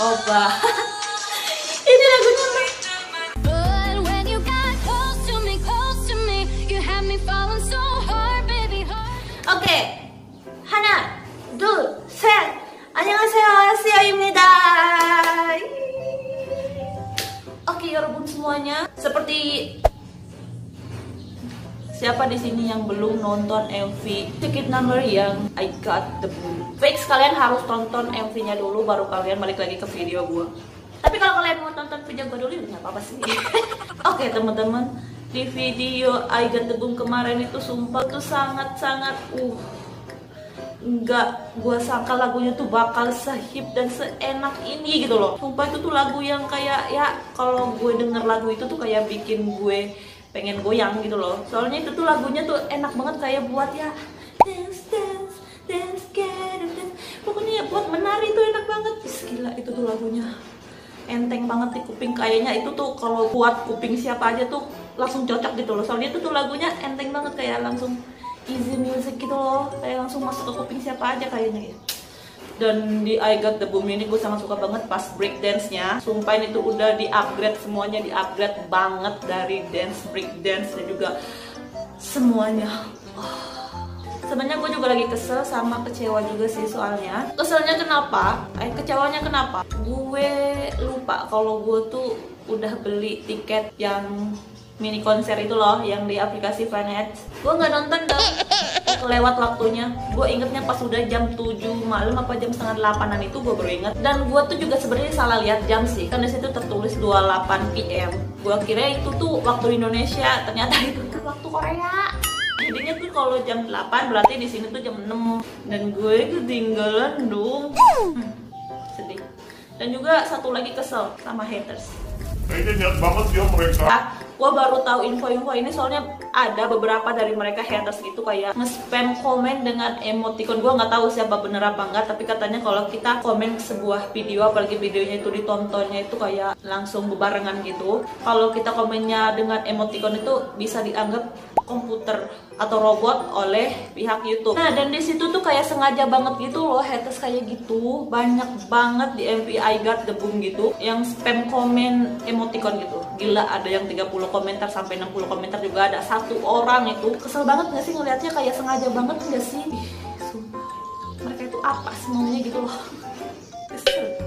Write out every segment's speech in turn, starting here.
Opa. Ini lagunya Mei. But when you got close to me, close to me, you had me falling so hard, baby, hard. Oke. 하나, 둘, 셋. 안녕하세요. 아시아입니다. Oke, 여러분 semuanya. Seperti Siapa di sini yang belum nonton MV Ticket Number yang I Got The Blue? Fix kalian harus tonton MV-nya dulu baru kalian balik lagi ke video gue. Tapi kalau kalian mau tonton video gue dulu ya nggak apa-apa sih. Oke teman-teman, di video I Got The Boom kemarin itu sumpah tuh sangat-sangat uh nggak gue sangka lagunya tuh bakal sehip dan seenak ini gitu loh sumpah itu tuh lagu yang kayak ya kalau gue denger lagu itu tuh kayak bikin gue pengen goyang gitu loh. Soalnya itu tuh lagunya tuh enak banget kayak buat ya dance dance dance get it, dance. Pokoknya ya buat menari tuh enak banget. Is, gila itu tuh lagunya. Enteng banget di kuping. Kayaknya itu tuh kalau buat kuping siapa aja tuh langsung cocok gitu loh. Soalnya itu tuh lagunya enteng banget kayak langsung easy music gitu loh. Kayak langsung masuk ke kuping siapa aja kayaknya ya dan di I Got The Boom ini gue sangat suka banget pas break dance-nya sumpah ini tuh udah di upgrade semuanya di upgrade banget dari dance break dance dan juga semuanya. Sebenarnya gue juga lagi kesel sama kecewa juga sih soalnya. Keselnya kenapa? Eh kecewanya kenapa? Gue lupa kalau gue tuh udah beli tiket yang mini konser itu loh yang di aplikasi Planet gue nggak nonton dong kelewat waktunya. Gue ingetnya pas udah jam 7 malam apa jam setengah delapanan itu gue baru inget. Dan gue tuh juga sebenarnya salah lihat jam sih. Kan di situ tertulis 28 PM gue kira itu tuh waktu Indonesia. Ternyata itu tuh waktu Korea. Jadinya tuh kalau jam 8 berarti di sini tuh jam 6 dan gue ketinggalan dong Hmm, sedih. Dan juga satu lagi kesel sama haters. Kayaknya niat banget ya mereka. Gue baru tahu info-info ini soalnya ada beberapa dari mereka haters gitu kayak nge-spam komen dengan emoticon gue nggak tahu siapa bener apa enggak tapi katanya kalau kita komen sebuah video apalagi videonya itu ditontonnya itu kayak langsung bebarengan gitu kalau kita komennya dengan emoticon itu bisa dianggap komputer atau robot oleh pihak YouTube. Nah dan di situ tuh kayak sengaja banget gitu loh haters kayak gitu banyak banget di MVI Got The Boom gitu yang spam komen emoticon gitu. Gila ada yang 30 komentar sampai 60 komentar juga ada satu orang itu kesel banget gak sih ngelihatnya kayak sengaja banget gak sih? Mereka itu apa sih maunya gitu loh.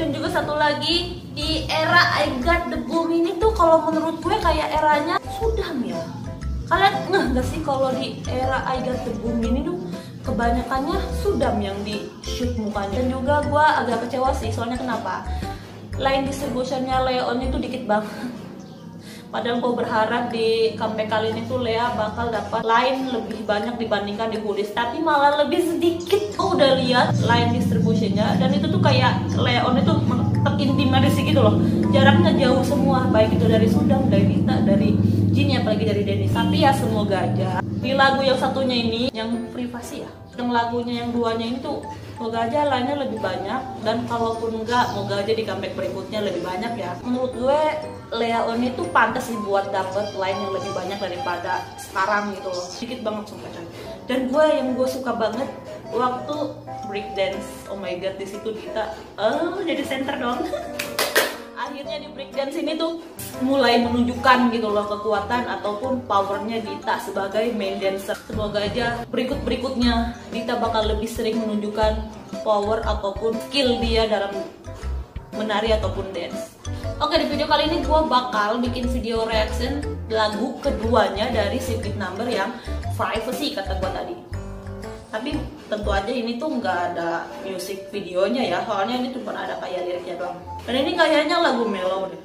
Dan juga satu lagi di era I Got The Boom ini tuh kalau menurut gue kayak eranya sudah ya kalian nggak nggak sih kalau di era I Got The Boom ini tuh kebanyakannya Sudam yang di shoot mukanya? Dan juga gue agak kecewa sih soalnya kenapa? Line distributionnya Leon itu dikit banget Padahal gue berharap di comeback kali ini tuh Lea bakal dapat line lebih banyak dibandingkan di Hoodies Tapi malah lebih sedikit Gue udah lihat line distributionnya Dan itu tuh kayak Leon itu terintimidasi gitu loh. Jaraknya jauh semua. Baik itu dari Sudam, dari Dita, dari Jin apalagi dari Dennis Tapi ya semoga aja Di lagu yang satunya ini Yang privasi ya Yang lagunya yang duanya ini tuh Moga aja lainnya lebih banyak dan kalaupun enggak, moga aja di comeback berikutnya lebih banyak ya. Menurut gue Leon itu pantas sih buat dapet line yang lebih banyak daripada sekarang gitu loh. Sedikit banget sumpah coy. Dan gue yang gue suka banget waktu break dance, oh my god di situ Dita, oh jadi center dong. Akhirnya di break dance ini tuh mulai menunjukkan gitu loh kekuatan ataupun powernya Dita sebagai main dancer. Semoga aja berikut-berikutnya Dita bakal lebih sering menunjukkan power ataupun skill dia dalam menari ataupun dance. Oke di video kali ini gue bakal bikin video reaction lagu keduanya dari Secret Number yang Privacy kata gue tadi. Tapi tentu aja ini tuh nggak ada music videonya ya, soalnya ini cuma ada kayak liriknya doang. Dan ini kayaknya lagu mellow deh.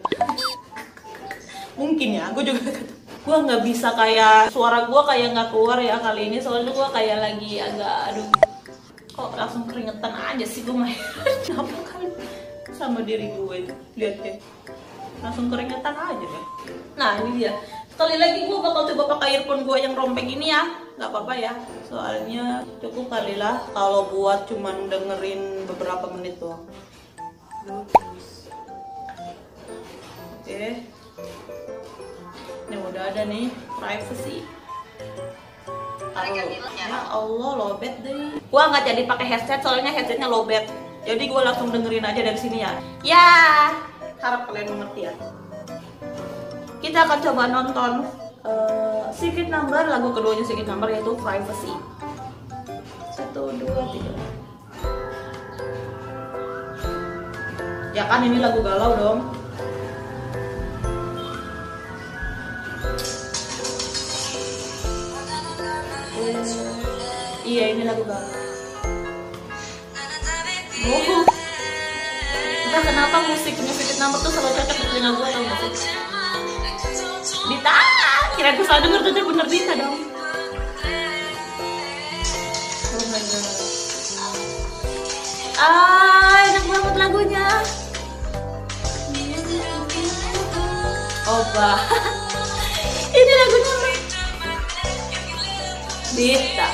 Mungkin ya, gue juga gue nggak bisa kayak suara gue kayak nggak keluar ya kali ini soalnya gue kayak lagi agak aduh. Kok langsung keringetan aja sih gue main? Kenapa kali? Sama diri gue itu lihat deh. Langsung keringetan aja deh. Nah ini dia sekali lagi gue bakal coba pakai earphone gue yang rompeng ini ya. Nggak apa-apa ya. Soalnya cukup kali lah kalau buat cuman dengerin beberapa menit doang. Oke. Ini udah ada nih privacy. Taruh ya? Allah lobet deh. Gua nggak jadi pakai headset soalnya headsetnya lobet. Jadi gue langsung dengerin aja dari sini ya. Ya harap kalian mengerti ya kita akan coba nonton uh, Secret Number lagu keduanya Secret Number yaitu Privacy. Satu dua tiga. Ya kan ini lagu galau dong. Eh, iya ini lagu galau. Oh entah kenapa musik musik number tuh selalu cocok telinga gue tau gak sih Dita. Kira gue salah denger tuh bener Dita dong. Oh my god ah enak banget lagunya. Opa ini lagunya Mek. Dita.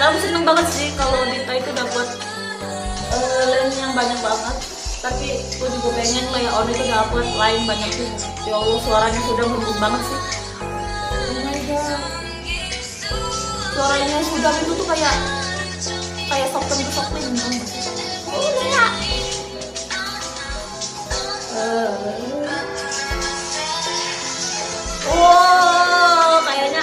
Tapi seneng banget sih kalau Dita itu dapat uh, yang banyak banget tapi gue juga pengen Lea On itu dapat line banyak sih ya Allah suaranya sudah merdu banget sih oh my god suaranya sudah itu tuh kayak kayak soften ke soften oh Eh. Oh, kayaknya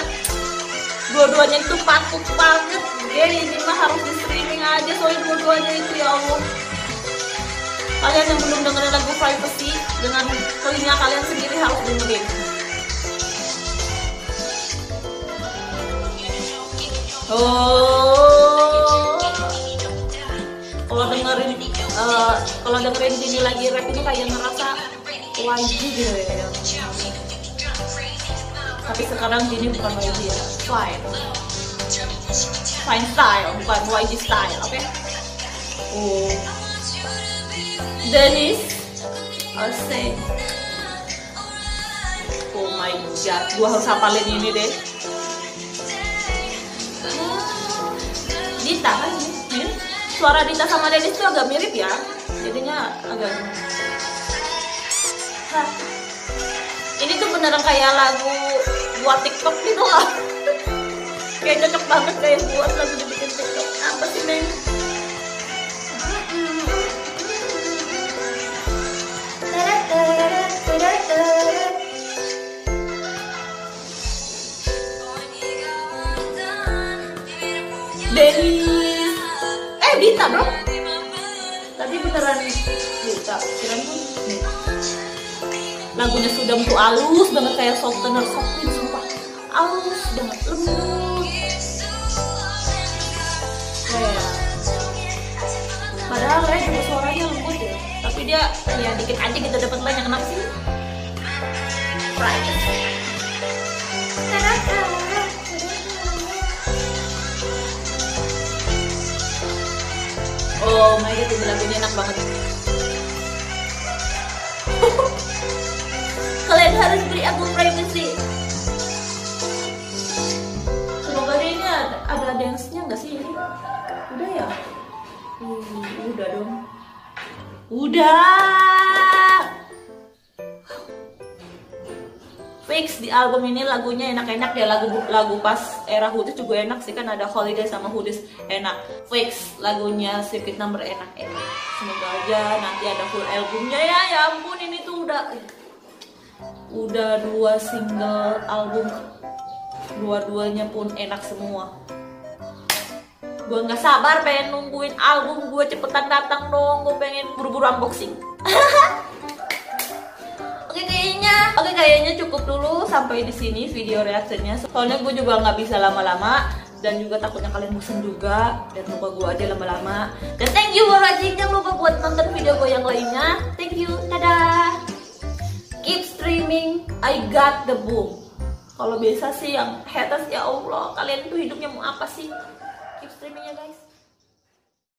dua-duanya itu patut banget. Ya, ini mah harus di streaming aja soalnya dua-duanya itu ya Allah. Kalian yang belum dengerin lagu Privacy dengan telinga kalian sendiri harus dengerin. Oh, kalau dengerin eh, kalau dengerin ini lagi rap itu kayak ngerasa YG gitu ya. Tapi sekarang gini bukan YG ya, Fine. Fine style, bukan YG style, oke? Oh, Dennis, Ose. Oh my god, gua harus hafalin ini deh. Dita kan ini suara Dita sama Dennis tuh agak mirip ya jadinya agak Hah. ini tuh beneran kayak lagu buat TikTok gitu loh kayak cocok banget kayak buat lagu dibikin TikTok apa sih Neng? Dita bro. Tadi beneran Dita kirain tuh lagunya sudah tuh halus banget kayak softener softin sumpah. Halus banget lembut. Kayak padahal Ray juga suaranya lembut ya. Tapi dia ya dikit aja kita dapat banyak kenapa sih. Right Oh my god, ini lagunya enak banget. Kalian harus beri aku privacy. Semoga ini ada, ada dance-nya nggak sih ini? Udah ya? Ih, udah dong. Udah. Fix di album ini lagunya enak-enak ya lagu lagu pas era Hoodies juga enak sih kan ada Holiday sama Hoodies enak. Fix lagunya Circuit Number enak-enak. Semoga aja nanti ada full albumnya ya. Ya ampun ini tuh udah udah dua single album dua-duanya pun enak semua. Gue nggak sabar pengen nungguin album gue cepetan datang dong. Gue pengen buru-buru unboxing. Oke kayaknya, oke kayaknya cukup dulu sampai di sini video reaksinya. Soalnya gue juga nggak bisa lama-lama dan juga takutnya kalian bosan juga dan lupa gue aja lama-lama. Dan thank you for watching. Jangan lupa buat nonton video gue yang lainnya. Thank you, dadah. Keep streaming. I got the boom. Kalau biasa sih yang haters ya Allah, kalian tuh hidupnya mau apa sih? Keep streaming ya guys.